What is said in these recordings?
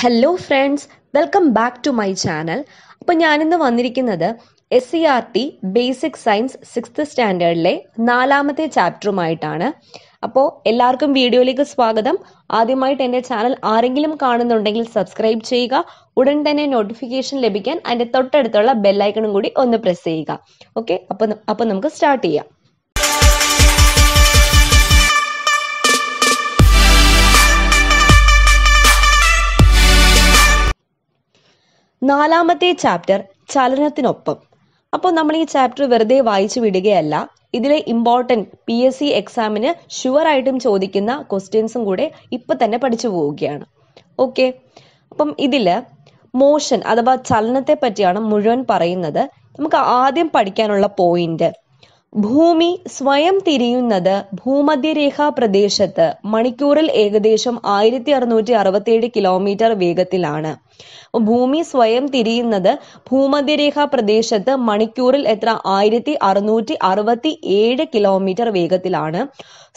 Hello friends welcome back to my channel അപ്പോൾ ഞാനിന്ന് വന്നിരിക്കുന്നത് S C R T basic science sixth സ്റ്റാൻഡേർഡിലെ നാലാമത്തെ ചാപ്റ്ററുമായിട്ടാണ് അപ്പോൾ എല്ലാവർക്കും വീഡിയോയിലേക്ക് സ്വാഗതം. ആദ്യമായിട്ട് എന്റെ ചാനൽ ആരെങ്കിലും കാണുന്നുണ്ടെങ്കിൽ സബ്സ്ക്രൈബ് ചെയ്യുക. ഉടൻ തന്നെ നോട്ടിഫിക്കേഷൻ ലഭിക്കാൻ അതിന്റെ തൊട്ടടുത്തുള്ള ബെല്ലൈക്കണും കൂടി ഒന്ന് പ്രസ് ചെയ്യുക. ഓക്കെ അപ്പോൾ അപ്പോൾ നമുക്ക് സ്റ്റാർട്ട് ചെയ്യാം. നാലാമത്തെ ചാപ്റ്റർ ചലനത്തിനൊപ്പം. അപ്പോൾ നമ്മൾ ഈ ചാപ്റ്റർ വെറുതെ വായിച്ചു വിടുകയല്ല. ഇതിലെ ഇമ്പോർട്ടന്റ് പി എസ് സി എക്സാമിന് ഷുവർ ആയിട്ടും ചോദിക്കുന്ന ക്വസ്റ്റ്യൻസും കൂടെ ഇപ്പൊ തന്നെ പഠിച്ചു പോവുകയാണ്. ഓക്കെ അപ്പം ഇതിൽ മോഷൻ അഥവാ ചലനത്തെ പറ്റിയാണ് മുഴുവൻ പറയുന്നത്. നമുക്ക് ആദ്യം പഠിക്കാനുള്ള പോയിന്റ് ഭൂമി സ്വയം തിരിയുന്നത് ഭൂമധ്യരേഖാ പ്രദേശത്ത് മണിക്കൂറിൽ ഏകദേശം ആയിരത്തി അറുന്നൂറ്റി അറുപത്തിയേഴ് കിലോമീറ്റർ വേഗത്തിലാണ്. ഭൂമി സ്വയം തിരിയുന്നത് ഭൂമധ്യരേഖാ പ്രദേശത്ത് മണിക്കൂറിൽ എത്ര? ആയിരത്തി അറുന്നൂറ്റി അറുപത്തി ഏഴ് കിലോമീറ്റർ വേഗത്തിലാണ്.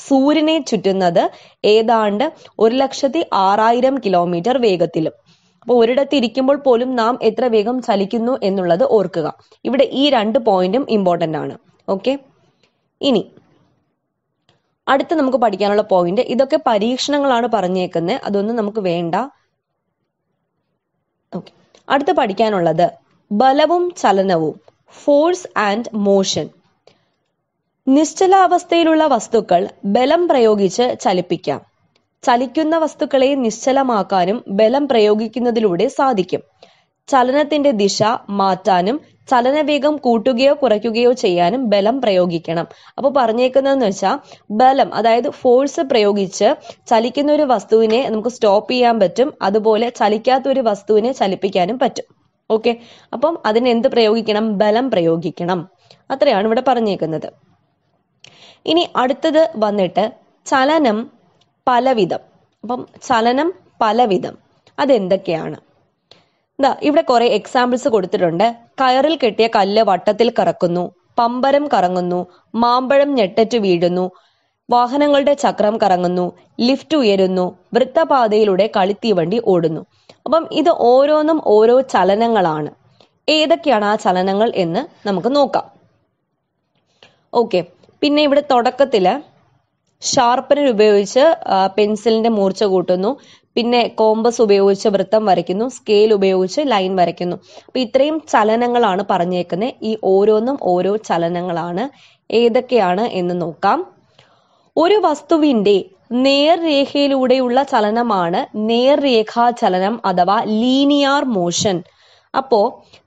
സൂര്യനെ ചുറ്റുന്നത് ഏതാണ്ട് ഒരു ലക്ഷത്തി ആറായിരം കിലോമീറ്റർ വേഗത്തിലും. അപ്പോൾ ഒരിടത്ത് ഇരിക്കുമ്പോൾ പോലും നാം എത്ര വേഗം ചലിക്കുന്നു എന്നുള്ളത് ഓർക്കുക. ഇവിടെ ഈ രണ്ട് പോയിന്റും ഇമ്പോർട്ടന്റ് ആണ്. ഓക്കെ ഇനി അടുത്ത് നമുക്ക് പഠിക്കാനുള്ള പോയിന്റ് ഇതൊക്കെ പരീക്ഷണങ്ങളാണ് പറഞ്ഞേക്കുന്നത് അതൊന്നും നമുക്ക് വേണ്ട. ഓക്കെ അടുത്ത് പഠിക്കാനുള്ളത് ബലവും ചലനവും ഫോഴ്സ് ആൻഡ് മോഷൻ നിശ്ചലാവസ്ഥയിലുള്ള വസ്തുക്കൾ ബലം പ്രയോഗിച്ച് ചലിപ്പിക്കാം. ചലിക്കുന്ന വസ്തുക്കളെ നിശ്ചലമാക്കാനും ബലം പ്രയോഗിക്കുന്നതിലൂടെ സാധിക്കും. ചലനത്തിന്റെ ദിശ മാറ്റാനും ചലനവേഗം കൂട്ടുകയോ കുറയ്ക്കുകയോ ചെയ്യാനും ബലം പ്രയോഗിക്കണം. അപ്പോൾ പറഞ്ഞേക്കുന്നതെന്ന് വെച്ചാൽ ബലം അതായത് ഫോഴ്സ് പ്രയോഗിച്ച് ചലിക്കുന്ന ഒരു വസ്തുവിനെ നമുക്ക് സ്റ്റോപ്പ് ചെയ്യാൻ പറ്റും. അതുപോലെ ചലിക്കാത്ത ഒരു വസ്തുവിനെ ചലിപ്പിക്കാനും പറ്റും. ഓക്കെ അപ്പം അതിന് എന്ത് പ്രയോഗിക്കണം? ബലം പ്രയോഗിക്കണം. അത്രയാണ് ഇവിടെ പറഞ്ഞേക്കുന്നത്. ഇനി അടുത്തത് വന്നിട്ട് ചലനം പലവിധം. അപ്പം ചലനം പലവിധം അതെന്തൊക്കെയാണ്? ഇവിടെ കുറെ എക്സാമ്പിൾസ് കൊടുത്തിട്ടുണ്ട്. കയറിൽ കെട്ടിയ കല്ല് വട്ടത്തിൽ കറക്കുന്നു പമ്പരം കറങ്ങുന്നു മാമ്പഴം ഞെട്ടറ്റ് വീഴുന്നു വാഹനങ്ങളുടെ ചക്രം കറങ്ങുന്നു ലിഫ്റ്റ് ഉയരുന്നു വൃത്തപാതയിലൂടെ കളിത്തീവണ്ടി ഓടുന്നു. അപ്പം ഇത് ഓരോന്നും ഓരോ ചലനങ്ങളാണ്. ഏതൊക്കെയാണ് ആ ചലനങ്ങൾ എന്ന് നമുക്ക് നോക്കാം. ഓക്കെ പിന്നെ ഇവിടെ തുടക്കത്തിൽ ഷാർപ്പനർ ഉപയോഗിച്ച് പെൻസിലിന്റെ മൂർച്ച കൂട്ടുന്നു. പിന്നെ കോമ്പസ് ഉപയോഗിച്ച് വൃത്തം വരയ്ക്കുന്നു സ്കെയിൽ ഉപയോഗിച്ച് ലൈൻ വരയ്ക്കുന്നു. അപ്പൊ ഇത്രയും ചലനങ്ങളാണ് പറഞ്ഞേക്കുന്നത് ഈ ഓരോന്നും ഓരോ ചലനങ്ങളാണ്. ഏതൊക്കെയാണ് എന്ന് നോക്കാം. ഒരു വസ്തുവിന്റെ നേർരേഖയിലൂടെയുള്ള ചലനമാണ് നേർരേഖാ ചലനം അഥവാ ലീനിയാർ മോഷൻ. അപ്പോ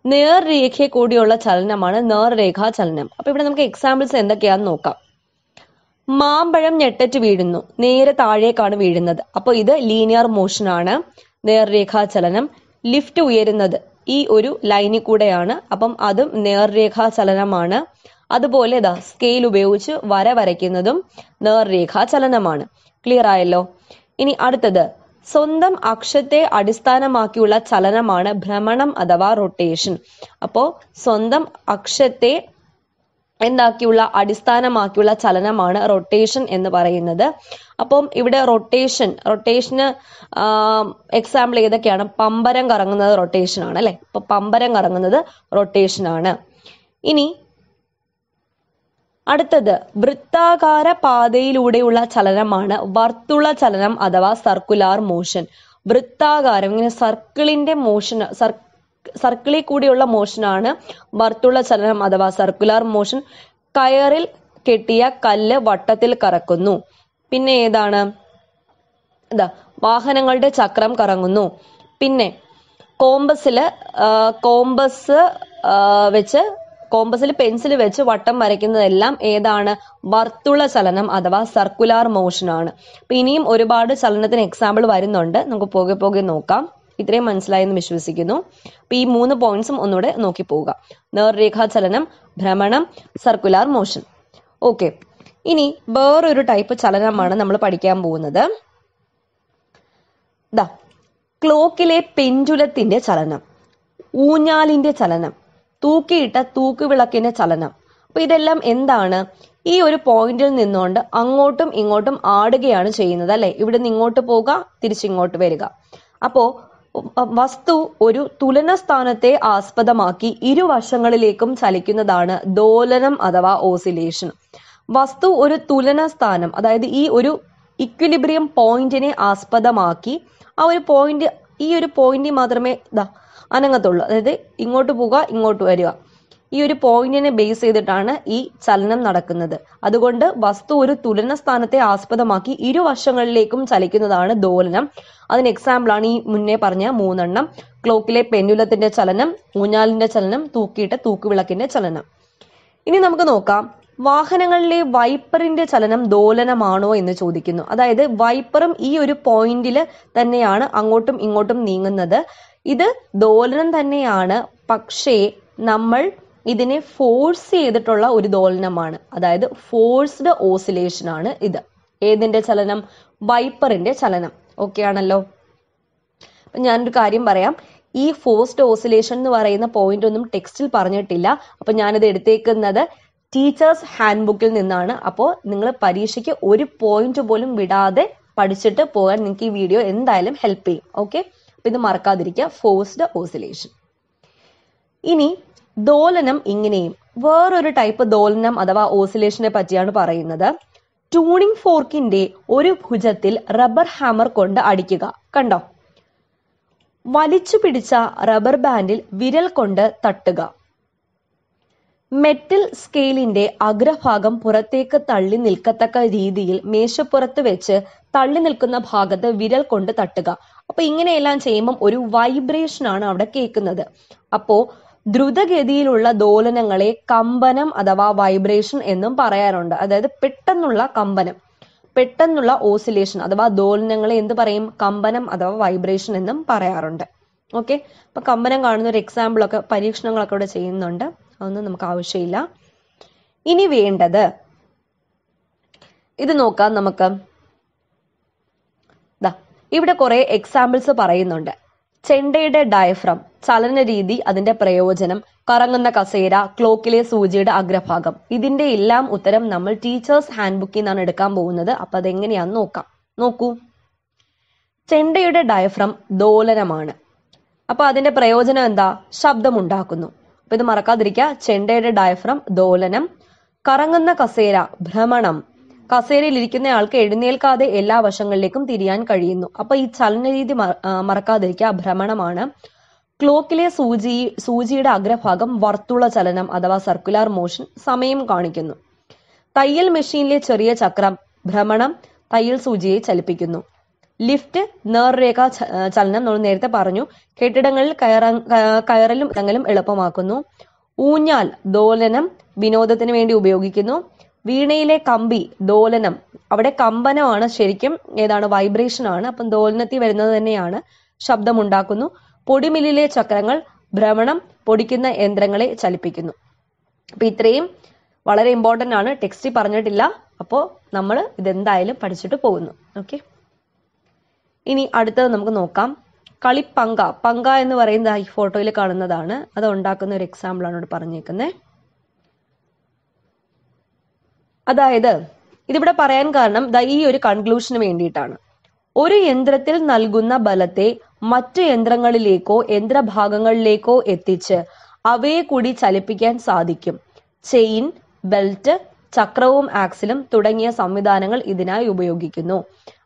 നേർരേഖയെ കൂടിയുള്ള ചലനമാണ് നേർരേഖാ ചലനം അപ്പൊ ഇവിടെ നമുക്ക് എക്സാമ്പിൾസ് എന്തൊക്കെയാന്ന് നോക്കാം. മാമ്പഴം ഞെട്ടറ്റ് വീഴുന്നു. നേരെ താഴേക്കാണ് വീഴുന്നത്. അപ്പൊ ഇത് ലീനിയർ മോഷൻ ആണ്. നേർരേഖാചലനം. ലിഫ്റ്റ് ഉയരുന്നത് ഈ ഒരു ലൈനിൽ കൂടെയാണ്. അപ്പം അതും നേർരേഖാചലനമാണ്. അതുപോലെ ഇതാ സ്കെയിൽ ഉപയോഗിച്ച് വര വരയ്ക്കുന്നതും നേർരേഖാചലനമാണ്. ക്ലിയർ ആയല്ലോ? ഇനി അടുത്തത്. സ്വന്തം അക്ഷത്തെ അടിസ്ഥാനമാക്കിയുള്ള ചലനമാണ് ഭ്രമണം അഥവാ റൊട്ടേഷൻ അപ്പോ സ്വന്തം അക്ഷത്തെ എന്താക്കിയുള്ള അടിസ്ഥാനമാക്കിയുള്ള ചലനമാണ് റൊട്ടേഷൻ എന്ന് പറയുന്നത്. അപ്പം ഇവിടെ റൊട്ടേഷൻ റൊട്ടേഷന് എക്സാമ്പിൾ ഏതൊക്കെയാണ്? പമ്പരം കറങ്ങുന്നത് റൊട്ടേഷൻ ആണ് അല്ലെ? അപ്പൊ പമ്പരം കറങ്ങുന്നത് റൊട്ടേഷൻ ആണ്. ഇനി അടുത്തത് വൃത്താകാര പാതയിലൂടെയുള്ള ചലനമാണ് വർത്തുള ചലനം അഥവാ സർക്കുലാർ മോഷൻ വൃത്താകാരം ഇങ്ങനെ സർക്കിളിന്റെ മോഷൻ സർക്കിളിൽ കൂടിയുള്ള മോഷനാണ് വർത്തുള്ള ചലനം അഥവാ സർക്കുലർ മോഷൻ കയറിൽ കെട്ടിയ കല്ല് വട്ടത്തിൽ കറക്കുന്നു. പിന്നെ ഏതാണ്? വാഹനങ്ങളുടെ ചക്രം കറങ്ങുന്നു. പിന്നെ കോമ്പസിൽ കോമ്പസ് വെച്ച് കോമ്പസിൽ പെൻസിൽ വെച്ച് വട്ടം വരയ്ക്കുന്നതെല്ലാം ഏതാണ്? വർത്തുള ചലനം അഥവാ സർക്കുലാർ മോഷൻ ആണ്. ഇനിയും ഒരുപാട് ചലനത്തിന് എക്സാമ്പിൾ വരുന്നുണ്ട്. നമുക്ക് പോകെ പോകെ നോക്കാം. ഇത്രയും മനസ്സിലായെന്ന് വിശ്വസിക്കുന്നു. അപ്പൊ ഈ മൂന്ന് പോയിന്റ്സും ഒന്നുകൂടെ നോക്കി പോവുക. നേർരേഖാ ചലനം ഭ്രമണം സർക്കുലാർ മോഷൻ ഓക്കെ ഇനി വേറൊരു ടൈപ്പ് ചലനമാണ് നമ്മൾ പഠിക്കാൻ പോകുന്നത്. ദാ ക്ലോക്കിലെ പെൻഡുലത്തിന്റെ ചലനം ഊഞ്ഞാലിന്റെ ചലനം തൂക്കിയിട്ട തൂക്കുവിളക്കിന്റെ ചലനം. അപ്പൊ ഇതെല്ലാം എന്താണ്? ഈ ഒരു പോയിന്റിൽ നിന്നുകൊണ്ട് അങ്ങോട്ടും ഇങ്ങോട്ടും ആടുകയാണ് ചെയ്യുന്നത് അല്ലെ? ഇവിടെ നിന്ന് ഇങ്ങോട്ട് പോവുക തിരിച്ചിങ്ങോട്ട് വരിക. അപ്പോ വസ്തു ഒരു തുലന സ്ഥാനത്തെ ആസ്പദമാക്കി ഇരുവശങ്ങളിലേക്കും ചലിക്കുന്നതാണ് ദോലനം അഥവാ ഓസിലേഷൻ. വസ്തു ഒരു തുലന സ്ഥാനം അതായത് ഈ ഒരു ഇക്വിലിബ്രിയം പോയിന്റിനെ ആസ്പദമാക്കി ആ ഒരു പോയിന്റ് ഈ ഒരു പോയിന്റ് മാത്രമേ ഇതാ അനങ്ങത്തുള്ളൂ. അതായത് ഇങ്ങോട്ട് പോവുക ഇങ്ങോട്ട് വരിക. ഈ ഒരു പോയിന്റിനെ ബേസ് ചെയ്തിട്ടാണ് ഈ ചലനം നടക്കുന്നത്. അതുകൊണ്ട് വസ്തു ഒരു തുലന സ്ഥാനത്തെ ആസ്പദമാക്കി ഇരുവശങ്ങളിലേക്കും ചലിക്കുന്നതാണ് ദോലനം. അതിന് എക്സാമ്പിൾ ആണ് ഈ മുന്നേ പറഞ്ഞ മൂന്നെണ്ണം. ക്ലോക്കിലെ പെൻഡുലത്തിന്റെ ചലനം ഊഞ്ഞാലിന്റെ ചലനം തൂക്കിയിട്ട തൂക്കുവിളക്കിന്റെ ചലനം. ഇനി നമുക്ക് നോക്കാം. വാഹനങ്ങളിലെ വൈപ്പറിന്റെ ചലനം ദോലനമാണോ എന്ന് ചോദിക്കുന്നു. അതായത് വൈപ്പറും ഈ ഒരു പോയിന്റിൽ തന്നെയാണ് അങ്ങോട്ടും ഇങ്ങോട്ടും നീങ്ങുന്നത്. ഇത് ദോലനം തന്നെയാണ്. പക്ഷേ നമ്മൾ ഇതിനെ ഫോഴ്സ് ചെയ്തിട്ടുള്ള ഒരു ദോലനമാണ്. അതായത് ഫോഴ്സ്ഡ് ഓസിലേഷൻ ആണ് ഇത്. ഏതിന്റെ ചലനം? വൈപ്പറിന്റെ ചലനം. ഓക്കെ ആണല്ലോ? ഞാനൊരു കാര്യം പറയാം. ഈ ഫോഴ്സ്ഡ് ഓസിലേഷൻ എന്ന് പറയുന്ന പോയിന്റ് ഒന്നും ടെക്സ്റ്റിൽ പറഞ്ഞിട്ടില്ല. അപ്പൊ ഞാനിത് എടുത്തേക്കുന്നത് ടീച്ചേഴ്സ് ഹാൻഡ് ബുക്കിൽ നിന്നാണ്. അപ്പോൾ നിങ്ങൾ പരീക്ഷയ്ക്ക് ഒരു പോയിന്റ് പോലും വിടാതെ പഠിച്ചിട്ട് പോകാൻ നിങ്ങൾക്ക് ഈ വീഡിയോ എന്തായാലും ഹെൽപ്പ് ചെയ്യും. ഓക്കെ അപ്പൊ ഇത് മറക്കാതിരിക്കുക. ഫോഴ്സ്ഡ് ഓസിലേഷൻ ഇനി ദോലനം ഇങ്ങനെയും. വേറൊരു ടൈപ്പ് ദോലനം അഥവാ ഓസിലേഷനെ പറ്റിയാണ് പറയുന്നത്. ട്യൂണിംഗ് ഫോർക്കിന്റെ ഒരു ഭുജത്തിൽ റബ്ബർ ഹാമർ കൊണ്ട് അടിക്കുക. കണ്ടോ? വലിച്ചു പിടിച്ച റബ്ബർ ബാൻഡിൽ വിരൽ കൊണ്ട് തട്ടുക. മെറ്റൽ സ്കെയിലിന്റെ അഗ്രഭാഗം പുറത്തേക്ക് തള്ളി നിൽക്കത്തക്ക രീതിയിൽ മേശപ്പുറത്ത് വെച്ച് തള്ളി നിൽക്കുന്ന ഭാഗത്ത് വിരൽ കൊണ്ട് തട്ടുക. അപ്പൊ ഇങ്ങനെയെല്ലാം ചെയ്യുമ്പം ഒരു വൈബ്രേഷൻ ആണ് അവിടെ കേൾക്കുന്നത്. അപ്പോ ദ്രുതഗതിയിലുള്ള ദോലനങ്ങളെ കമ്പനം അഥവാ വൈബ്രേഷൻ എന്നും പറയാറുണ്ട്. അതായത് പെട്ടെന്നുള്ള കമ്പനം പെട്ടെന്നുള്ള ഓസിലേഷൻ അഥവാ ദോലനങ്ങളെ എന്ത് പറയും? കമ്പനം അഥവാ വൈബ്രേഷൻ എന്നും പറയാറുണ്ട്. ഓക്കെ അപ്പൊ കമ്പനം കാണുന്ന ഒരു എക്സാമ്പിൾ ഒക്കെ പരീക്ഷണങ്ങളൊക്കെ ഇവിടെ ചെയ്യുന്നുണ്ട്. അതൊന്നും നമുക്ക് ആവശ്യമില്ല. ഇനി വേണ്ടത് ഇത് നോക്കാം നമുക്ക്. ഇവിടെ കുറെ എക്സാമ്പിൾസ് പറയുന്നുണ്ട്. ചെണ്ടയുടെ ഡയഫ്രം ചലന രീതി അതിന്റെ പ്രയോജനം കറങ്ങുന്ന കസേര ക്ലോക്കിലെ സൂചിയുടെ അഗ്രഭാഗം. ഇതിന്റെ എല്ലാം ഉത്തരം നമ്മൾ ടീച്ചേഴ്സ് ഹാൻഡ് ബുക്കിൽ നിന്നാണ് എടുക്കാൻ പോകുന്നത്. അപ്പൊ അതെങ്ങനെയാന്ന് നോക്കാം. നോക്കൂ. ചെണ്ടയുടെ ഡയഫ്രം ദോലനമാണ്. അപ്പൊ അതിന്റെ പ്രയോജനം എന്താ? ശബ്ദമുണ്ടാക്കുന്നു. അപ്പൊ ഇത് മറക്കാതിരിക്കുക. ചെണ്ടയുടെ ഡയഫ്രം ദോലനം കറങ്ങുന്ന കസേര ഭ്രമണം ആൾക്ക് എഴുന്നേൽക്കാതെ എല്ലാ വശങ്ങളിലേക്കും തിരിയാൻ കഴിയുന്നു. അപ്പൊ ഈ ചലനരീതി രീതി മറക്കാതിരിക്കുക ഭ്രമണമാണ്. ക്ലോക്കിലെ സൂചി സൂചിയുടെ അഗ്രഭാഗം വർത്തുള ചലനം അഥവാ സർക്കുലാർ മോഷൻ സമയം കാണിക്കുന്നു. തയ്യൽ മെഷീനിലെ ചെറിയ ചക്രം ഭ്രമണം തയ്യൽ സൂചിയെ ചലിപ്പിക്കുന്നു. ലിഫ്റ്റ് നേർരേഖ ചലനം നമ്മൾ നേരത്തെ പറഞ്ഞു. കെട്ടിടങ്ങളിൽ കയറ കയറലും ഇറങ്ങലും എളുപ്പമാക്കുന്നു. ഊഞ്ഞാൽ ദോലനം വിനോദത്തിന് വേണ്ടി ഉപയോഗിക്കുന്നു. വീണയിലെ കമ്പി ദോലനം. അവിടെ കമ്പനമാണ് ശരിക്കും ഏതാണ് വൈബ്രേഷൻ ആണ്. അപ്പം ദോലനത്തിൽ വരുന്നത് തന്നെയാണ് ശബ്ദമുണ്ടാക്കുന്നു. പൊടിമില്ലിലെ ചക്രങ്ങൾ ഭ്രമണം പൊടിക്കുന്ന യന്ത്രങ്ങളെ ചലിപ്പിക്കുന്നു. അപ്പൊ ഇത്രയും വളരെ ഇമ്പോർട്ടന്റ് ആണ്. ടെക്സ്റ്റ് പറഞ്ഞിട്ടില്ല. അപ്പോൾ നമ്മൾ ഇതെന്തായാലും പഠിച്ചിട്ട് പോകുന്നു. ഓക്കെ ഇനി അടുത്തത് നമുക്ക് നോക്കാം. കളിപ്പങ്ക. പങ്ക എന്ന് പറയുന്നത് ഈ ഫോട്ടോയിൽ കാണുന്നതാണ്. അത് ഉണ്ടാക്കുന്ന ഒരു എക്സാമ്പിൾ ആണ് ഇവിടെ പറഞ്ഞേക്കുന്നത് അതായത് ഇതിവിടെ പറയാൻ കാരണം ദാ ഈ ഒരു കൺക്ലൂഷന് വേണ്ടിയിട്ടാണ്. ഒരു യന്ത്രത്തിൽ നൽകുന്ന ബലത്തെ മറ്റു യന്ത്രങ്ങളിലേക്കോ യന്ത്രഭാഗങ്ങളിലേക്കോ എത്തിച്ച് അവയെ കൂടി ചലിപ്പിക്കാൻ സാധിക്കും. ചെയിൻ ബെൽറ്റ് ചക്രവും ആക്സിലും തുടങ്ങിയ സംവിധാനങ്ങൾ ഇതിനായി ഉപയോഗിക്കുന്നു.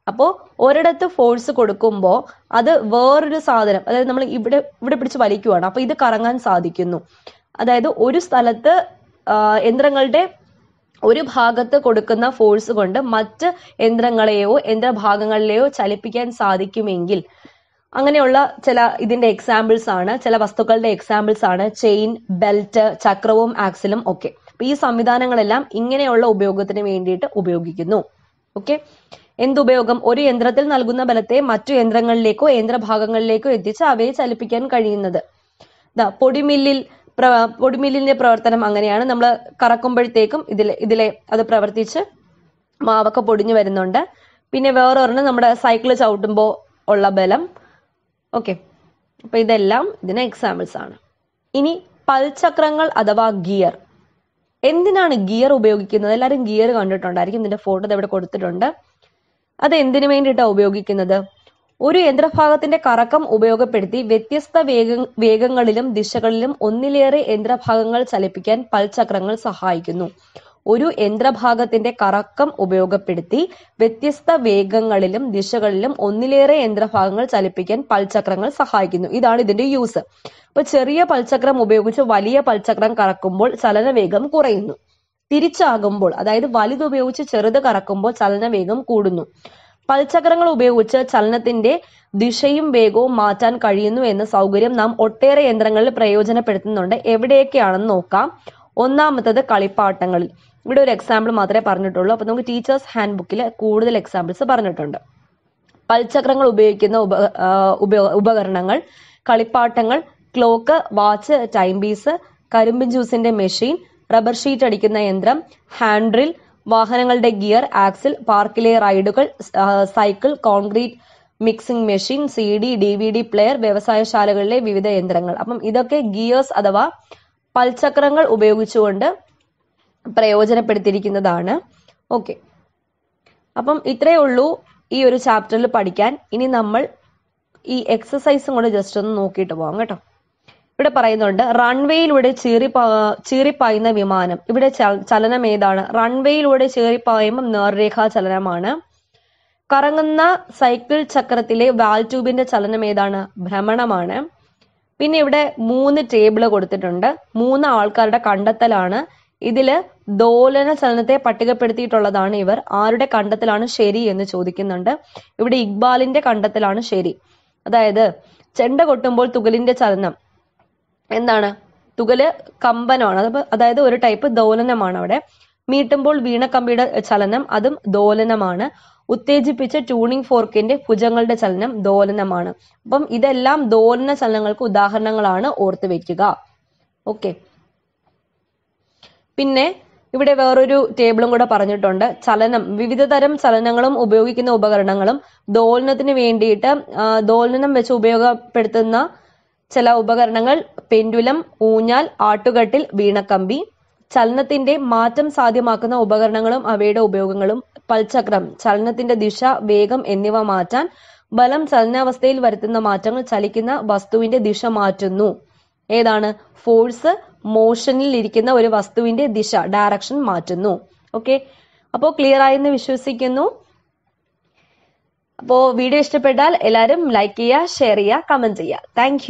അപ്പോ ഒരിടത്ത് ഫോഴ്സ് കൊടുക്കുമ്പോൾ അത് വേറൊരു സാധനം അതായത് നമ്മൾ ഇവിടെ ഇവിടെ പിടിച്ച് വലിക്കുവാണ്. അപ്പൊ ഇത് കറങ്ങാൻ സാധിക്കുന്നു. അതായത് ഒരു സ്ഥലത്ത് യന്ത്രങ്ങളുടെ ഒരു ഭാഗത്ത് കൊടുക്കുന്ന ഫോഴ്സ് കൊണ്ട് മറ്റ് യന്ത്രങ്ങളെയോ യന്ത്രഭാഗങ്ങളിലെയോ ചലിപ്പിക്കാൻ സാധിക്കുമെങ്കിൽ അങ്ങനെയുള്ള ചില ഇതിന്റെ എക്സാമ്പിൾസ് ആണ് ചില വസ്തുക്കളുടെ എക്സാമ്പിൾസ് ആണ് ചെയിൻ ബെൽറ്റ് ചക്രവും ആക്സിലും ഒക്കെ. അപ്പൊ ഈ സംവിധാനങ്ങളെല്ലാം ഇങ്ങനെയുള്ള ഉപയോഗത്തിന് വേണ്ടിയിട്ട് ഉപയോഗിക്കുന്നു. ഓക്കെ എന്തുപയോഗം? ഒരു യന്ത്രത്തിൽ നൽകുന്ന ബലത്തെ മറ്റു യന്ത്രങ്ങളിലേക്കോ യന്ത്രഭാഗങ്ങളിലേക്കോ എത്തിച്ച് അവയെ ചലിപ്പിക്കാൻ കഴിയുന്നത്. പൊടിമില്ലിൽ പൊടിമില്ലിന്റെ പ്രവർത്തനം അങ്ങനെയാണ്. നമ്മൾ കറക്കുമ്പോഴത്തേക്കും ഇതിലെ ഇതിലെ അത് പ്രവർത്തിച്ച് മാവൊക്കെ പൊടിഞ്ഞു വരുന്നുണ്ട്. പിന്നെ വേറൊരെണ്ണം നമ്മുടെ സൈക്കിൾ ചവിട്ടുമ്പോൾ ഉള്ള ബലം. ഓക്കെ. അപ്പൊ ഇതെല്ലാം ഇതിന് എക്സാമ്പിൾസ് ആണ്. ഇനി പൽചക്രങ്ങൾ അഥവാ ഗിയർ. എന്തിനാണ് ഗിയർ ഉപയോഗിക്കുന്നത്? എല്ലാവരും ഗിയർ കണ്ടിട്ടുണ്ടായിരിക്കും. ഇതിന്റെ ഫോട്ടോ ഇവിടെ കൊടുത്തിട്ടുണ്ട്. അത് എന്തിനു വേണ്ടിയിട്ടാണ് ഉപയോഗിക്കുന്നത്? ഒരു യന്ത്രഭാഗത്തിന്റെ കറക്കം ഉപയോഗപ്പെടുത്തി വ്യത്യസ്ത വേഗ വേഗങ്ങളിലും ദിശകളിലും ഒന്നിലേറെ യന്ത്രഭാഗങ്ങൾ ചലിപ്പിക്കാൻ പൽചക്രങ്ങൾ സഹായിക്കുന്നു. ഒരു യന്ത്രഭാഗത്തിന്റെ കറക്കം ഉപയോഗപ്പെടുത്തി വ്യത്യസ്ത വേഗങ്ങളിലും ദിശകളിലും ഒന്നിലേറെ യന്ത്രഭാഗങ്ങൾ ചലിപ്പിക്കാൻ പൽചക്രങ്ങൾ സഹായിക്കുന്നു. ഇതാണ് ഇതിന്റെ യൂസ്. അപ്പൊ ചെറിയ പൽചക്രം ഉപയോഗിച്ച് വലിയ പൽചക്രം കറക്കുമ്പോൾ ചലനവേഗം കുറയുന്നു. തിരിച്ചാകുമ്പോൾ അതായത് വലുത് ഉപയോഗിച്ച് ചെറുത് കറക്കുമ്പോൾ ചലനവേഗം കൂടുന്നു. പൽചക്രങ്ങൾ ഉപയോഗിച്ച് ചലനത്തിന്റെ ദിശയും വേഗവും മാറ്റാൻ കഴിയുന്നു എന്ന സൗകര്യം നാം ഒട്ടേറെ യന്ത്രങ്ങളിൽ പ്രയോജനപ്പെടുത്തുന്നുണ്ട്. എവിടെയൊക്കെയാണെന്ന് നോക്കാം. ഒന്നാമത്തത് കളിപ്പാട്ടങ്ങളിൽ. ഇവിടെ ഒരു എക്സാമ്പിൾ മാത്രമേ പറഞ്ഞിട്ടുള്ളൂ. അപ്പൊ നമുക്ക് ടീച്ചേഴ്സ് ഹാൻഡ് ബുക്കിൽ കൂടുതൽ എക്സാമ്പിൾസ് പറഞ്ഞിട്ടുണ്ട്. പൽചക്രങ്ങൾ ഉപയോഗിക്കുന്ന ഉപ ഉപകരണങ്ങൾ കളിപ്പാട്ടങ്ങൾ ക്ലോക്ക് വാച്ച് ടൈം പീസ് കരിമ്പിൻ ജ്യൂസിന്റെ മെഷീൻ റബ്ബർ ഷീറ്റ് അടിക്കുന്ന യന്ത്രം ഹാൻഡ് ഡ്രിൽ വാഹനങ്ങളുടെ ഗിയർ ആക്സിൽ പാർക്കിലെ റൈഡുകൾ cycle concrete mixing machine C D D V D player വ്യവസായശാലകളിലെ വിവിധ യന്ത്രങ്ങൾ. അപ്പം ഇതൊക്കെ ഗിയേഴ്സ് അഥവാ പൽചക്രങ്ങൾ ഉപയോഗിച്ചുകൊണ്ട് പ്രയോജനപ്പെടുത്തിയിരിക്കുന്നതാണ്. ഓക്കെ. അപ്പം ഇത്രയേ ഉള്ളൂ ഈ ഒരു ചാപ്റ്ററിൽ പഠിക്കാൻ. ഇനി നമ്മൾ ഈ എക്സസൈസും കൂടെ ജസ്റ്റ് ഒന്ന് നോക്കിയിട്ട് പോകാം കേട്ടോ. ഇവിടെ പറയുന്നുണ്ട് റൺവേയിലൂടെ ചീറിപ്പാ ചീറിപ്പായുന്ന വിമാനം. ഇവിടെ ചലനം ഏതാണ്? റൺവേയിലൂടെ ചീറിപ്പായുമ്പം നേർരേഖാ ചലനമാണ്. കറങ്ങുന്ന സൈക്കിൾ ചക്രത്തിലെ വാൽ ട്യൂബിന്റെ ചലനം ഏതാണ്? ഭ്രമണമാണ്. പിന്നെ ഇവിടെ മൂന്ന് ടേബിൾ കൊടുത്തിട്ടുണ്ട്. മൂന്ന് ആൾക്കാരുടെ കണ്ടെത്തലാണ്. ഇതിൽ ദോലന ചലനത്തെ പട്ടികപ്പെടുത്തിയിട്ടുള്ളതാണ് ഇവർ. ആരുടെ കണ്ടെത്തലാണ് ശരി എന്ന് ചോദിക്കുന്നുണ്ട്. ഇവിടെ ഇക്ബാലിന്റെ കണ്ടെത്തലാണ് ശരി. അതായത് ചെണ്ട കൊട്ടുമ്പോൾ തുകലിന്റെ ചലനം. എന്താണ്? തുകൽ കമ്പനമാണ് അത് അതായത് ഒരു ടൈപ്പ് ദോലനമാണ് അവിടെ. മീട്ടുമ്പോൾ വീണ കമ്പിയുടെ ചലനം അതും ദോലനമാണ്. ഉത്തേജിപ്പിച്ച ട്യൂണിംഗ് ഫോർക്കിന്റെ ഭുജങ്ങളുടെ ചലനം ദോലനമാണ്. അപ്പം ഇതെല്ലാം ദോലന ചലനങ്ങൾക്ക് ഉദാഹരണങ്ങളാണ് ഓർത്തു വെക്കുക. ഓക്കെ പിന്നെ ഇവിടെ വേറൊരു ടേബിളും കൂടെ പറഞ്ഞിട്ടുണ്ട്. ചലനം. വിവിധ തരം ചലനങ്ങളും ഉപയോഗിക്കുന്ന ഉപകരണങ്ങളും ദോലനത്തിന് വേണ്ടിയിട്ട് ദോലനം വെച്ച് ഉപയോഗപ്പെടുത്തുന്ന ചില ഉപകരണങ്ങൾ പെൻഡുലം ഊഞ്ഞാൽ ആട്ടുകട്ടിൽ വീണക്കമ്പി ചലനത്തിന്റെ മാറ്റം സാധ്യമാക്കുന്ന ഉപകരണങ്ങളും അവയുടെ ഉപയോഗങ്ങളും പൽചക്രം ചലനത്തിന്റെ ദിശ വേഗം എന്നിവ മാറ്റാൻ ബലം ചലനാവസ്ഥയിൽ വരുത്തുന്ന മാറ്റങ്ങൾ ചലിക്കുന്ന വസ്തുവിന്റെ ദിശ മാറ്റുന്നു. ഏതാണ്? ഫോഴ്സ് മോഷനിൽ ഇരിക്കുന്ന ഒരു വസ്തുവിന്റെ ദിശ ഡയറക്ഷൻ മാറ്റുന്നു. ഓക്കെ? അപ്പോൾ ക്ലിയർ ആയെന്ന് വിശ്വസിക്കുന്നു. അപ്പോൾ വീഡിയോ ഇഷ്ടപ്പെട്ടാൽ എല്ലാവരും ലൈക്ക് ചെയ്യുക ഷെയർ ചെയ്യുക കമന്റ് ചെയ്യുക. താങ്ക്